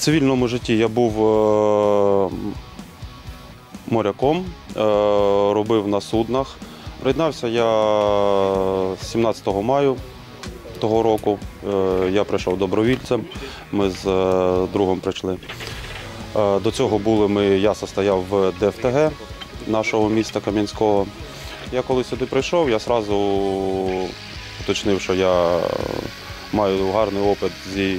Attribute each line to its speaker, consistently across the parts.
Speaker 1: цивільному житті я був е, моряком, е, робив на суднах. Приєднався я 17 маю того року. Е, Я прийшов добровільцем. Ми з другом прийшли. До цього були ми, я состояв в ДФТГ нашого міста Кам'янського. Я коли сюди прийшов, я одразу уточнив, що я маю гарний опит зі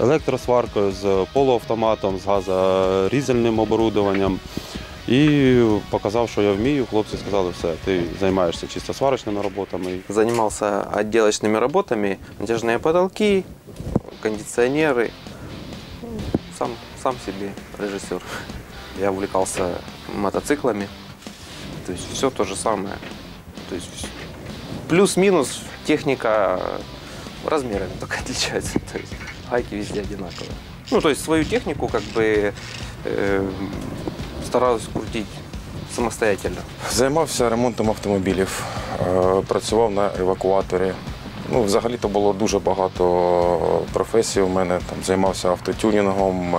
Speaker 1: електросваркою, з полуавтоматом, з газорізальним оборудованням. І показав, що я вмію. Хлопці сказали, все, ти займаєшся чисто сварочними роботами.
Speaker 2: Занимался отделочными работами, натяжные потолки, кондиционеры. Ну, Сам, сам себе режиссер. Я увлекался мотоциклами. То есть все то же самое. То есть вс- плюс-минус техника размерами только отличается. То есть гайки везде одинаковые. Ну, то есть свою технику как бы э, стараюсь крутить самостоятельно.
Speaker 3: Займався ремонтом автомобілів, е, працював на евакуаторі. Ну, взагалі-то було дуже багато професій у мене. Там займався автотюнінгом,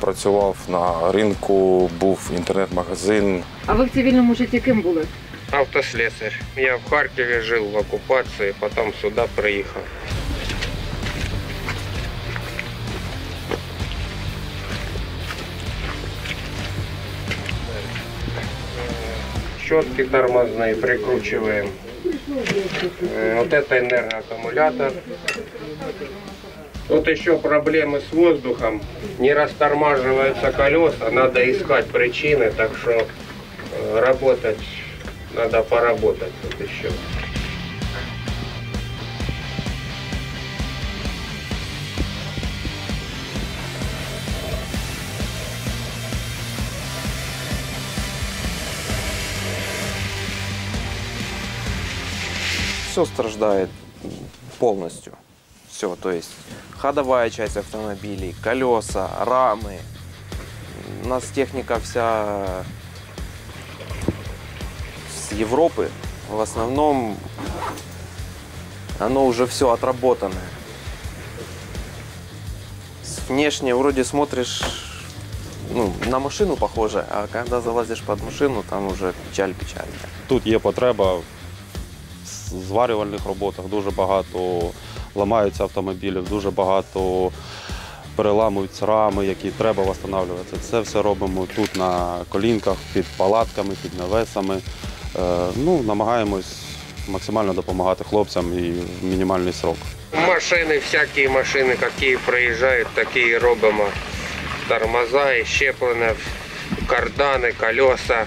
Speaker 3: працював на ринку, був інтернет-магазин.
Speaker 4: А ви в цивільному житті ким були?
Speaker 5: Автослесарь. Я в Харькове жил в оккупации, потом сюда приехал. Щетки тормозные прикручиваем. Э, Вот это энергоаккумулятор. Тут еще проблемы с воздухом. Не растормаживаются колеса, надо искать причины, так что э, работать надо поработать тут еще.
Speaker 2: Все страждает полностью. Все, то есть ходовая часть автомобилей, колеса, рамы. У нас техника вся с Европы. В основном оно уже все отработанное. Внешне вроде смотришь ну, на машину похоже, а когда залазишь под машину, там уже печаль печальная.
Speaker 1: Тут є потреба зварювальних роботах, дуже багато ламаються автомобілів, дуже багато переламуються рами, які треба встановлювати. Це все робимо тут на колінках, під палатками, під навесами. Е, Ну, намагаємось максимально допомагати хлопцям і в мінімальний срок.
Speaker 5: Машины, всякие машины, какие проезжают, такие робимо. Тормоза, і щеплення, кардани, колеса,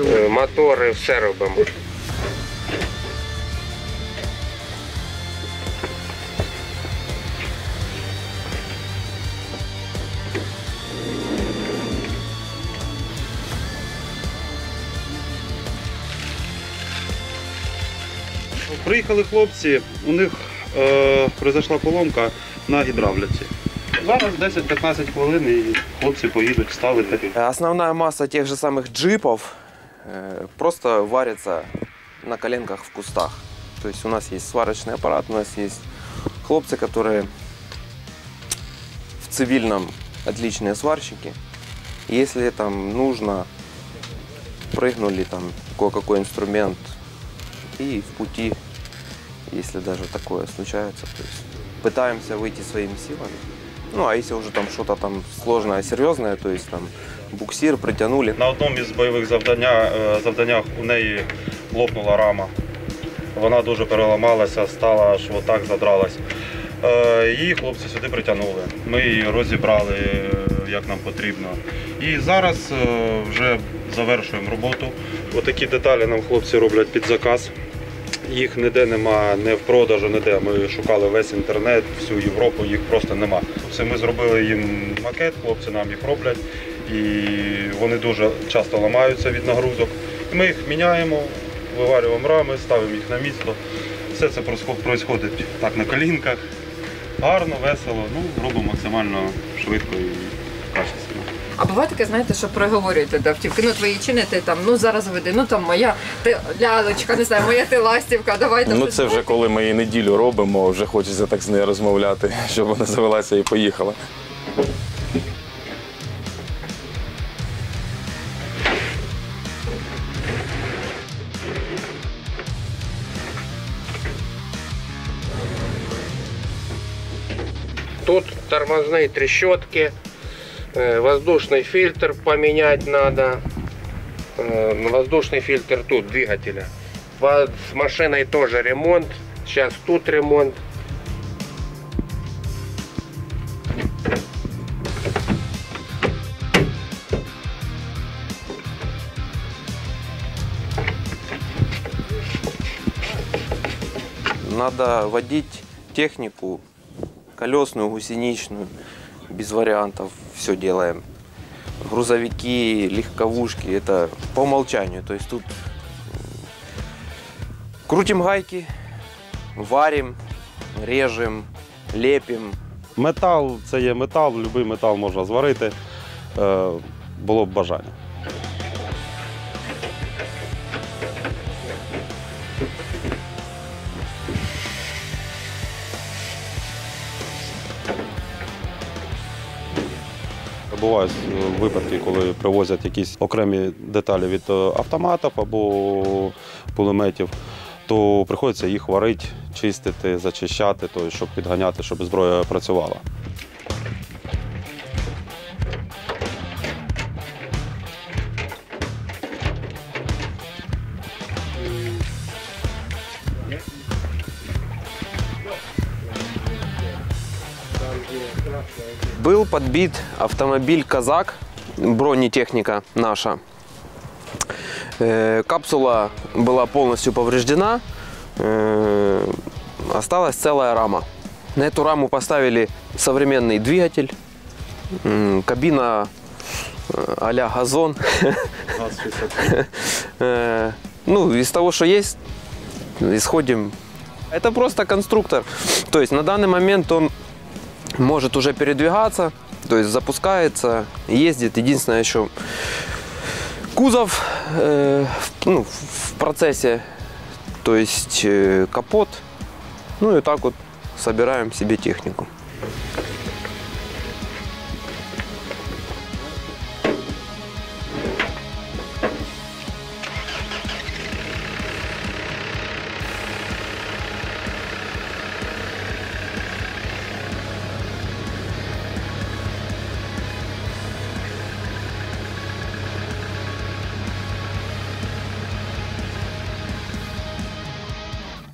Speaker 5: е, мотори, все робимо.
Speaker 1: Приїхали хлопці, у них е, произошла поломка на гідравліці. Зараз 10-15 хвилин і хлопці поїдуть ставити.
Speaker 2: Э, Основная масса тех же самых джипов э, просто варится на коленках в кустах. То есть у нас есть сварочный аппарат, у нас есть хлопцы, которые в цивильном отличные сварщики. Если там нужно, прыгнули там кое-какой инструмент и в пути, если даже такое случается. То есть пытаемся выйти своими силами. Ну, а если уже там что-то там сложное, серьезное, то есть там буксир притянули.
Speaker 1: На одному із бойових завдання, е, завданнях у неї лопнула рама. Вона дуже переламалася, стала аж отак задралась. Е, Її хлопці сюди притягнули. Ми її розібрали, е, як нам потрібно. І зараз вже завершуємо роботу. Отакі деталі нам хлопці роблять під заказ. Їх ніде нема, не в продажу, ніде. Ми шукали весь інтернет, всю Європу, їх просто нема. Це ми зробили їм макет, хлопці нам їх роблять. І вони дуже часто ламаються від нагрузок. Ми їх міняємо, виварюємо рами, ставимо їх на місто. Все це відбувається так на колінках. Гарно, весело, ну, робимо максимально швидко і качественно.
Speaker 4: А буває таке, знаєте, що проговорюєте до автівки. Ну твої чинити, там, ну зараз веди, ну там моя ти лялечка, не знаю, моя ти ластівка, давай
Speaker 3: там.
Speaker 4: Ну
Speaker 3: це вже коли ми її неділю робимо, вже хочеться так з нею розмовляти, щоб вона завелася і поїхала.
Speaker 5: Тут тормозные трещотки, воздушный фильтр поменять надо. Э, Воздушный фильтр тут двигателя. С машиной тоже ремонт. Сейчас тут ремонт.
Speaker 2: Надо водить технику колесную, гусеничную, без вариантов, все делаем. Грузовики, легковушки, это по умолчанию. То есть тут крутим гайки, варим, режем, лепим.
Speaker 1: Метал це є метал, будь-який метал можна зварити. Е, Було б бажання. Бувають випадки, коли привозять якісь окремі деталі від е, автоматів або пулеметів, то приходиться їх варити, чистити, зачищати, то, щоб підганяти, щоб зброя працювала.
Speaker 2: Был подбит автомобиль «Казак», бронетехника наша. Э, Капсула была полностью повреждена, э, осталась целая рама. На эту раму поставили современный двигатель, кабина э, а-ля газон. Ну, из того, что есть, исходим. Это просто конструктор. То есть на данный момент он может уже передвигаться, то есть запускается, ездит. Единственное еще кузов э, в- ну, в процессе, то есть э, капот. Ну и так вот собираем себе технику.